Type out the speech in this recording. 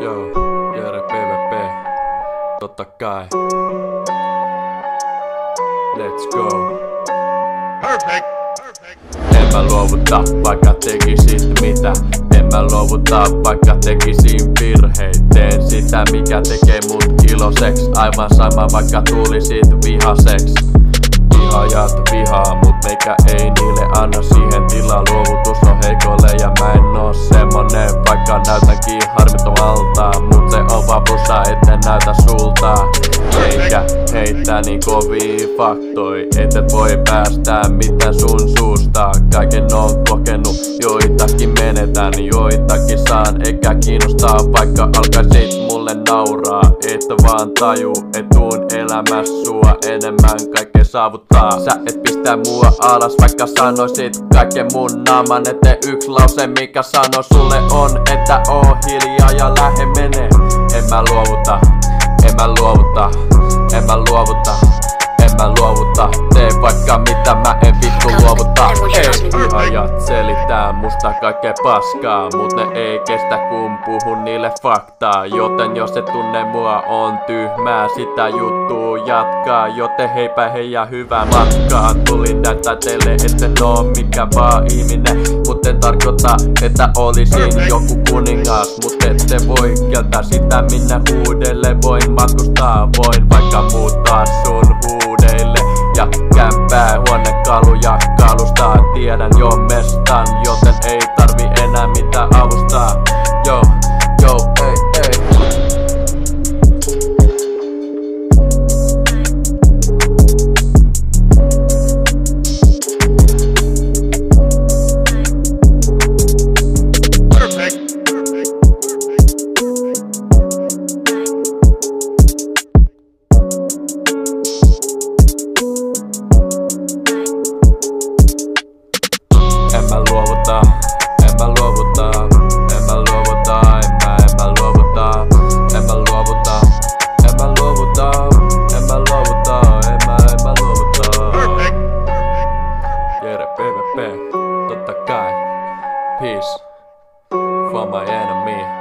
Joo, Jere PvP. Totta kai. Let's go. Perfect. Perfect. En mä luovuta, vaikka tekisit mitä. En mä luovuta, vaikka tekisin virheitä. Teen sitä, mikä tekee mut iloseks. Aivan sama, vaikka tulisit vihaseks. Vihaajat vihaa, mut meikä ei näytä sulta. Eikä heittää niin kovia faktoi, et et voi päästää mitään sun suusta. Kaiken on kokenut, joitakin menetän, joitakin saan, eikä kiinnostaa, vaikka alkaisit mulle nauraa. Et vaan taju, et tuun elämässä sua enemmän kaikkea saavuttaa. Sä et pistä mua alas, vaikka sanoisit kaiken mun naaman eteen yksi lause, mikä sano sulle on, että oo hiljaa ja lähe menee. En mä luovuta, mä luovuta, en mä luovuta, en mä luovuta. Tee vaikka mitä mä en vittu luovuta. Ei vihaajat selittää musta kaikkea paskaa, mut ne ei kestä kun puhun niille faktaa. Joten jos et tunne mua on tyhmää, sitä juttuu jatkaa. Joten heipä hei ja hyvää matkaa. Tulin näyttää teille, etten oo mikä vaan ihminen. Mut en tarkoita, että olisin joku kuningas. Mut ette voi kieltää sitä, minne huudelle voin matkustaa. Voin vaikka muuttaa sun huudeille ja kämpää huonekaluja kalustaa Tiedän jo mestan, joten ei for my enemy